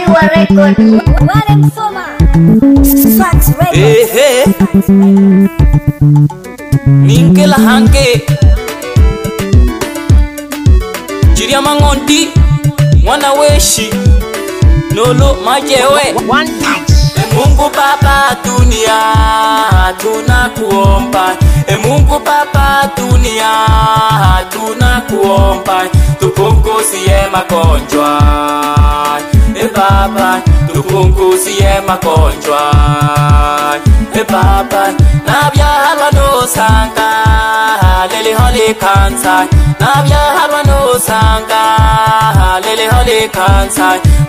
Kaliwa Record. Wale Msoma. Swax Records. Ninke la hanke cirya mangonti mwana weshi nolo majewe One touch. Mungu Baba dunia tunakuomba, E Mungu Baba dunia tunakuomba, tupunguzie magonjwa. Baba tupunguzie magonjwa. E Baba na byalwa nosanga lele hole kansa. Nosanga lele hole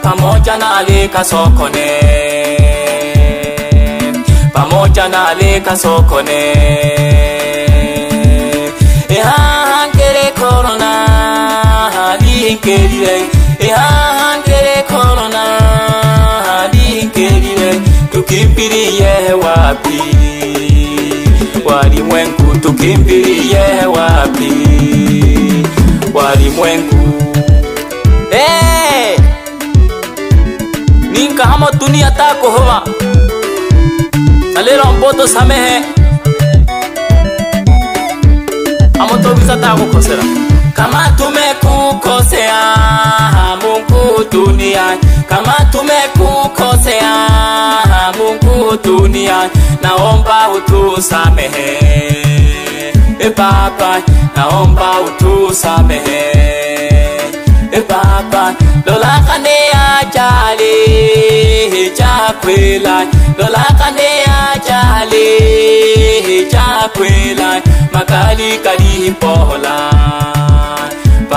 pamoja na sokone pamoja na alika ihangere korona linkerire tukimbilie wapi? Walimwengu tukimbilie wapi? Walimwengu hey! निnkahamo dunia takohova nalelomboto samehe amotobisa takokhosela kama tumekukosea Mungu dunia kama tumekukosea Mungu dunia naomba utusamehe. E Baba naomba utusamehe. E Baba lola kane ajali chakwela lola kane ajali chakwela makali kali pola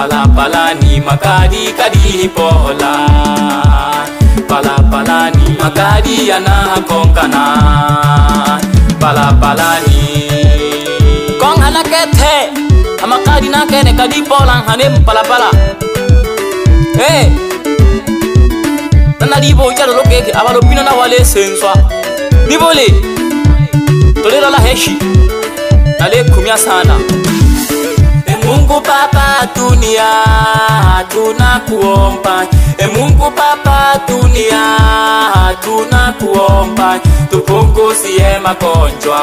pala pala ni makali kali pola. Pala pala ni makali yana konkana. Pala pala ni kong hana kethe amakali na kene kali pola hanem pala pala hey! Nana libo ija lolo keke abalo pina na wale senswa. Nibole tolera la heshi nale kumya sana Mungu Baba dunia tunakuomba. E Mungu Baba dunia tunakuomba. Tupunguzie magonjwa.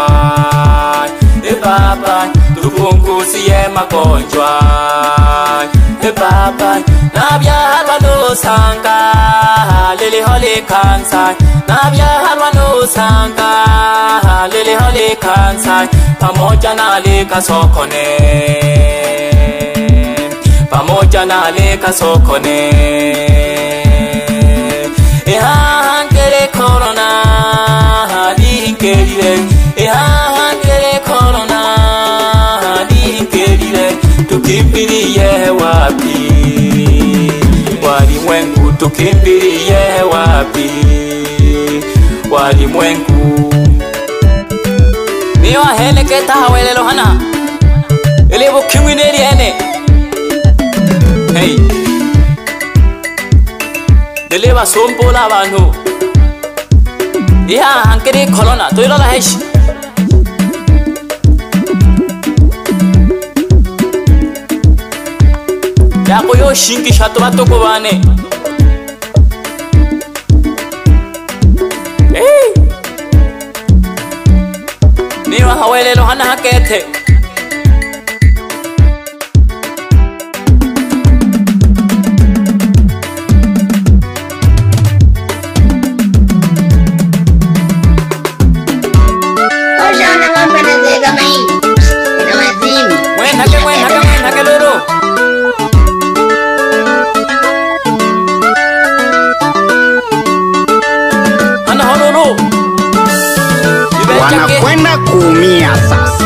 E Baba tupunguzie magonjwa. E Baba na byalwa nosanga lele hole kansa. Na byalwa nosanga lele hole kansa pamoja na alika sokone. Pamoja na alika sokone ihangere korona linkerire ihangere korona linkerire tukimbirie wapi? Walimwengu tukimbirie wapi? Walimwengu. Niwaheleketa hawelelo hana. Elebo kimwineri ene hey. Dele basompola abantu iha hankeri kholona toilola heshi yako yo shinki shato batoko bane niwa hawelelo hana hakete kuumia sasa.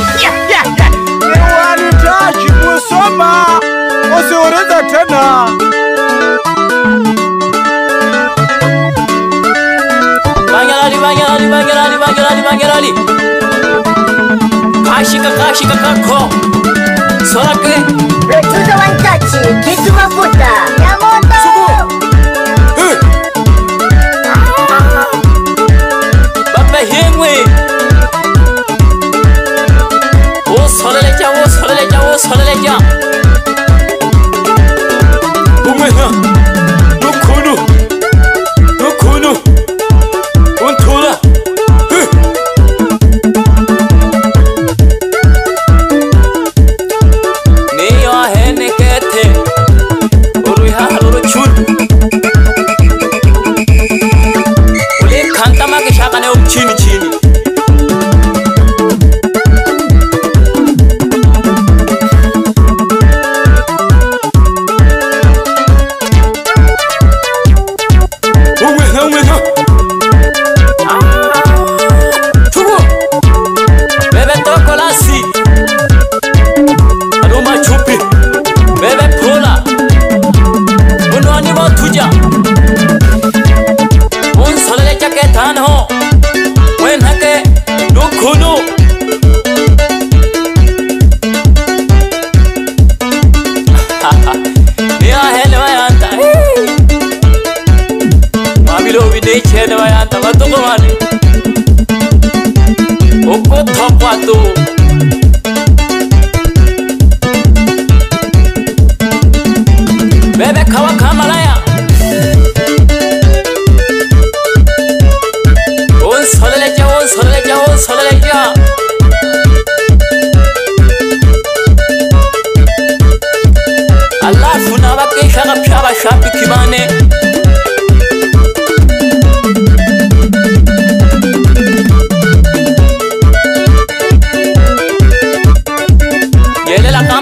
wanitaji kusoma usiulize tena bangerali bangerali bangerali bangerali bangerali kashika kashika kako sorake one touch. Kitu mafuta. Ya 吃了再叫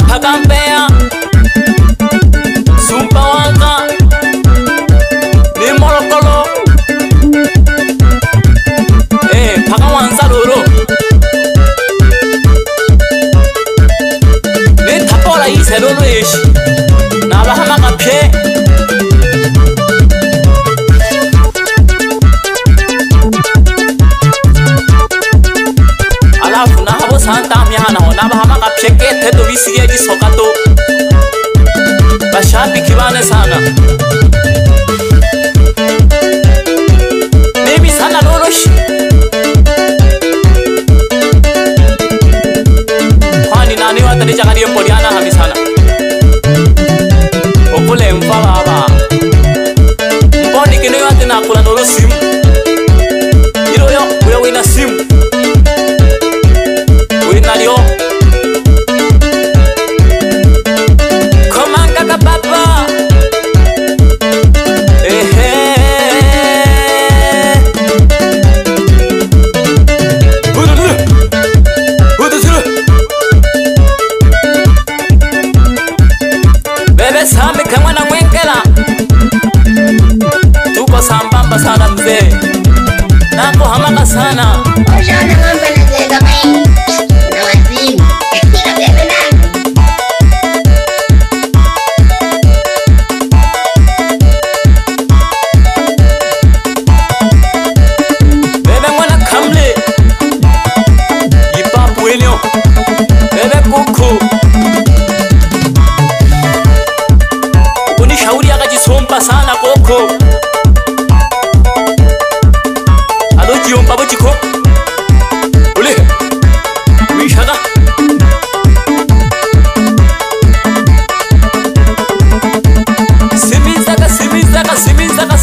怕浪费。स्थान ताम यहाँ ना हो ना भामा का थे तो विसिया जी सोका तो बशा पिखिवाने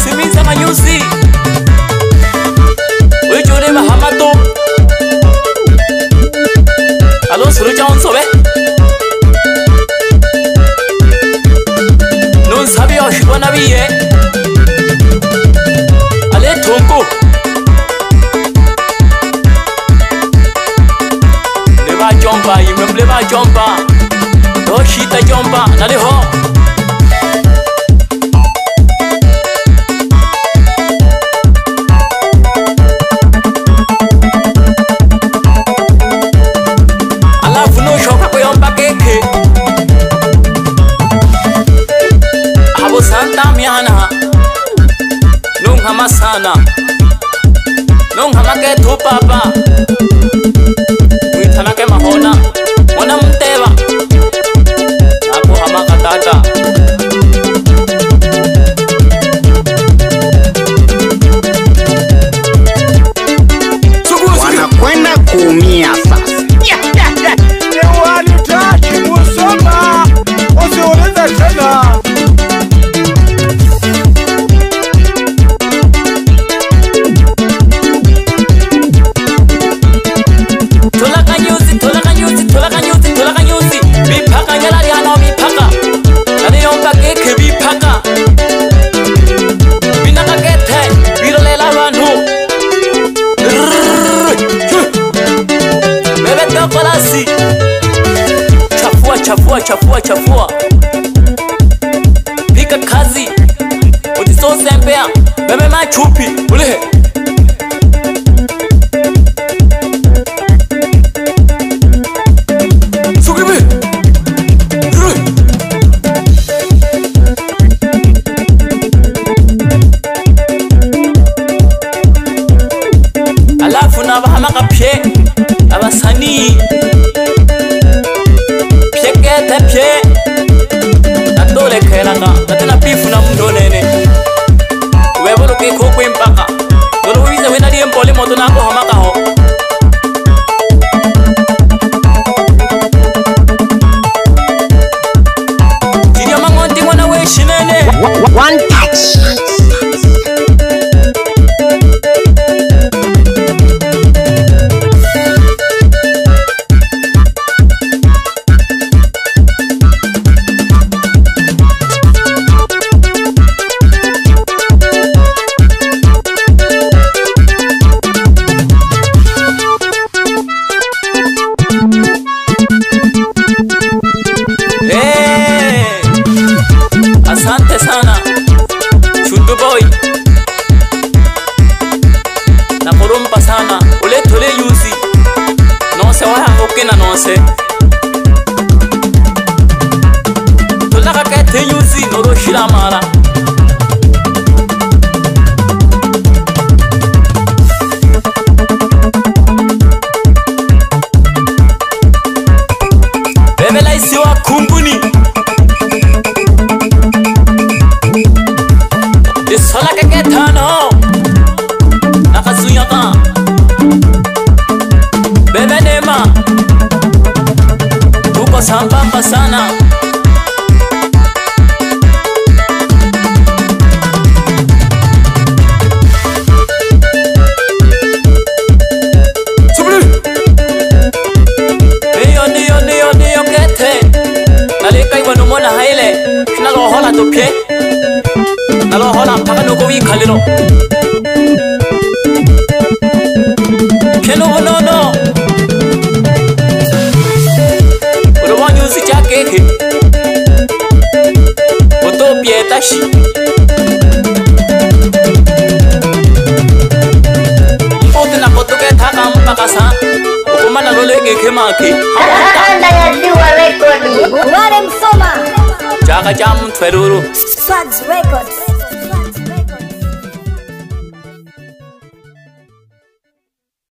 simiza manyuzi ujure mahamadu alo suruja onsobe eh? nunsabi oshibona oh, biye eh? ale tunku nebajomba imwe mule bajomba chafua chafua, pika kazi utisosembea meme machupi ulihe alafu nabahama kapye Eh, asante sana. Chundu boy. Nakurumba sana. Uletole yuzi. Nonse wahangukina nonse. Tulakakete yuzi noroshila mala Karaoke. Kanda ya Dua Record. Mwalimu Soma. Chaka cha Mtweruru. Swags Records.